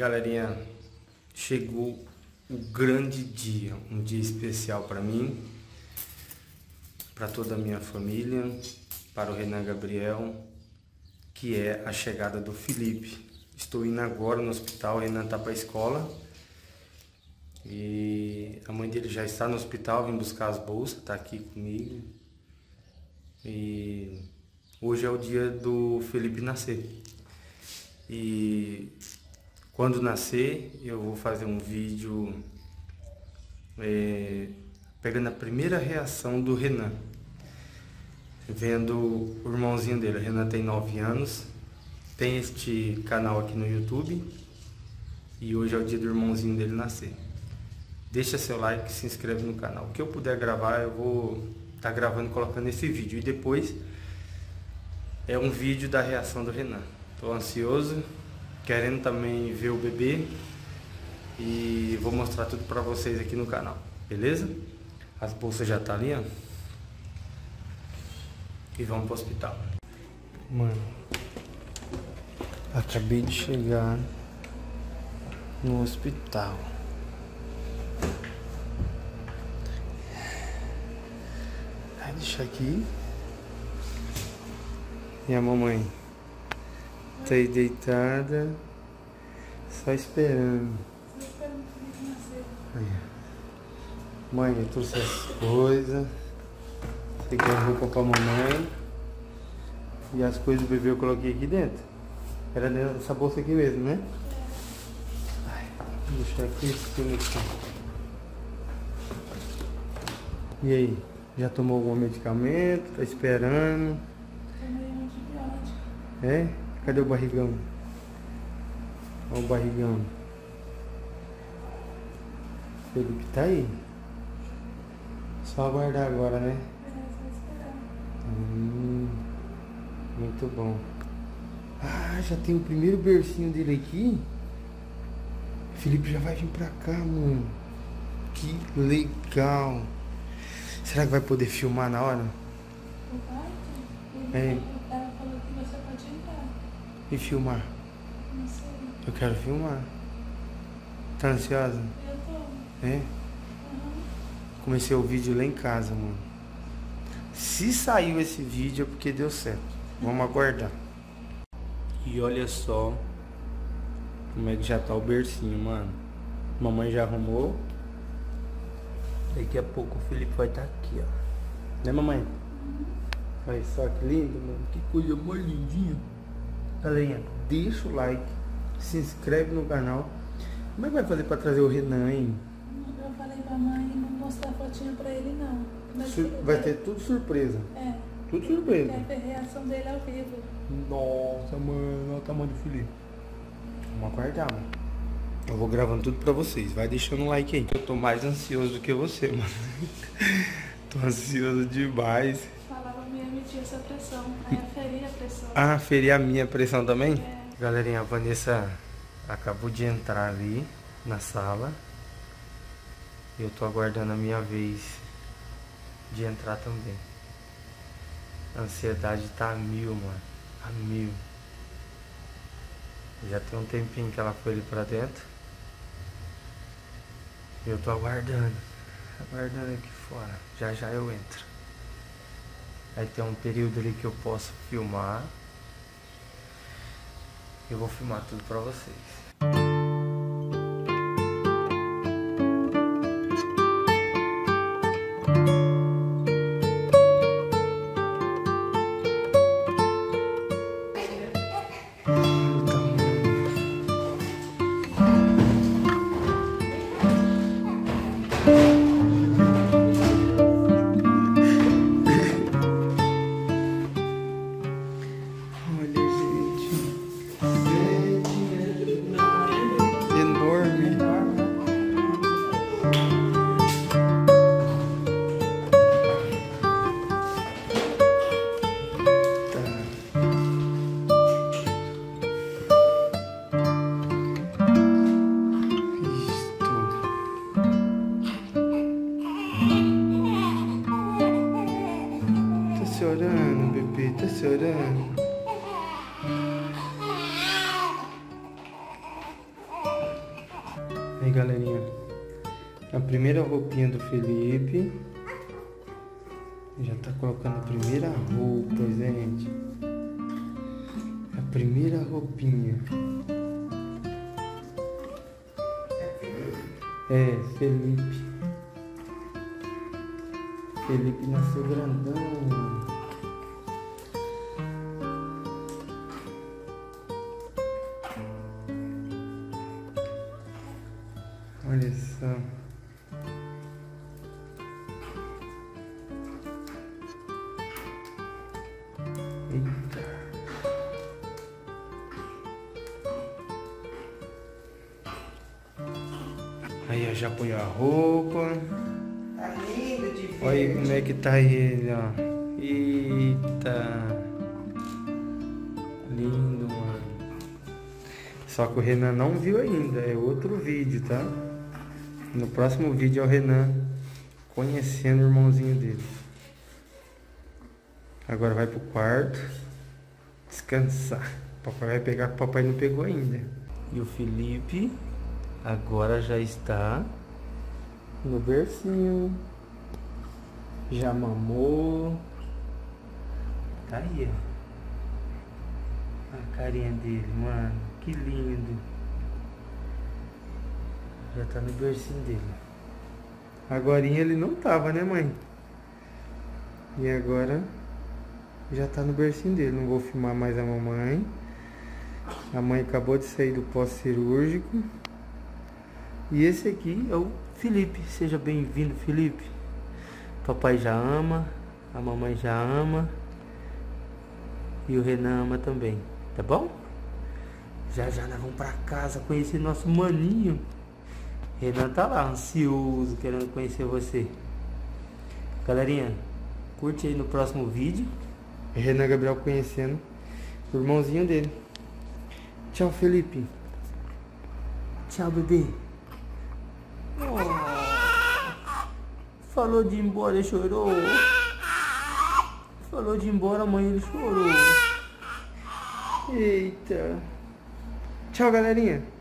Galerinha, chegou o grande dia, um dia especial para mim, para toda a minha família, para o Renan Gabriel, que é a chegada do Felipe. Estou indo agora no hospital, o Renan está para a escola e a mãe dele já está no hospital, vim buscar as bolsas, está aqui comigo. E hoje é o dia do Felipe nascer. E quando nascer, eu vou fazer um vídeo é, pegando a primeira reação do Renan. Vendo o irmãozinho dele. O Renan tem 9 anos, tem este canal aqui no YouTube. E hoje é o dia do irmãozinho dele nascer. Deixa seu like, se inscreve no canal. O que eu puder gravar, eu vou estar tá gravando e colocando esse vídeo. E depois é um vídeo da reação do Renan. Estou ansioso, querendo também ver o bebê e vou mostrar tudo para vocês aqui no canal, beleza? As bolsas já tá ali, ó. E vamos pro hospital. Mano, acabei de chegar no hospital. Vai deixar aqui. E a mamãe tá aí deitada, só esperando. Aí. Mãe, eu trouxe as coisas. Você quer roupa pra mamãe. E as coisas do bebê eu coloquei aqui dentro. Era dentro dessa bolsa aqui mesmo, né? Ai, vou deixar aqui esse filme aqui. E aí? Já tomou algum medicamento? Tá esperando? Tomei um antibiótico. É? Cadê o barrigão? Olha o barrigão. Felipe tá aí. Só aguardar agora, né? Só esperar. Hum, muito bom. Ah, já tem o primeiro bercinho dele aqui. Felipe já vai vir pra cá, mano. Que legal. Será que vai poder filmar na hora? É. Ela falou que você pode entrar. E filmar? Não sei. Eu quero filmar. Tá ansiosa? Eu tô. É? Uhum. Comecei o vídeo lá em casa, mano. Se saiu esse vídeo é porque deu certo. Vamos aguardar. E olha só como é que já tá o bercinho, mano. Mamãe já arrumou. Daqui a pouco o Felipe vai estar aqui, ó. Né, mamãe? Olha só que lindo, mano. Que coisa mais lindinha. Galerinha, deixa o like, se inscreve no canal. Como é que vai fazer pra trazer o Renan, hein? Eu falei pra mãe não mostrar fotinha pra ele, não. Mas Sur- vai ter tudo surpresa. É. Tudo surpresa. Quer ver a reação dele ao vivo. Nossa, mano, olha o tamanho do Felipe. Vamos aguardar, mano. Eu vou gravando tudo pra vocês. Vai deixando um like aí. Eu tô mais ansioso do que você, mano. tô ansioso demais. Medir essa pressão. Aí aferia a pressão. Ah, ferir a minha pressão também? É. Galerinha, a Vanessa acabou de entrar ali na sala. E eu tô aguardando a minha vez de entrar também. A ansiedade tá a mil, mano. A mil. Já tem um tempinho que ela foi ali pra dentro. E eu tô aguardando. Aguardando aqui fora. Já já eu entro. Aí tem um período ali que eu posso filmar. Eu vou filmar tudo pra vocês. Aí galerinha, a primeira roupinha do Felipe. Já tá colocando a primeira roupa, gente. A primeira roupinha. É, Felipe. Felipe nasceu grandão. Olha só. Eita. Aí, ó, já põe a roupa. Tá lindo de ver. Olha aí como é que tá ele, ó. Eita. Lindo, mano. Só que o Renan não viu ainda, é outro vídeo, tá? No próximo vídeo é o Renan conhecendo o irmãozinho dele. Agora vai pro quarto descansar. Papai vai pegar que papai não pegou ainda. E o Felipe agora já está no bercinho. Já mamou. Tá aí, ó. A carinha dele, mano. Que lindo. Já tá no bercinho dele. Agora ele não tava, né, mãe? E agora já tá no bercinho dele. Não vou filmar mais a mamãe. A mãe acabou de sair do pós-cirúrgico. E esse aqui é o Felipe. Seja bem-vindo, Felipe. Papai já ama, a mamãe já ama. E o Renan ama também, tá bom? Já já nós vamos pra casa conhecer nosso maninho. Renan tá lá, ansioso, querendo conhecer você. Galerinha, curte aí no próximo vídeo. Renan Gabriel conhecendo o irmãozinho dele. Tchau, Felipe. Tchau, bebê. Oh. Falou de ir embora, ele chorou. Falou de ir embora, mãe, ele chorou. Eita. Tchau, galerinha.